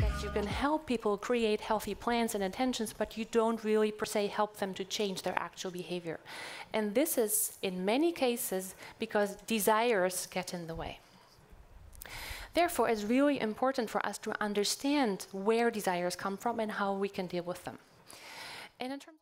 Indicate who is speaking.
Speaker 1: That you can help people create healthy plans and intentions, but you don't really per se help them to change their actual behavior. And this is, in many cases, because desires get in the way. Therefore, it's really important for us to understand where desires come from and how we can deal with them. And in terms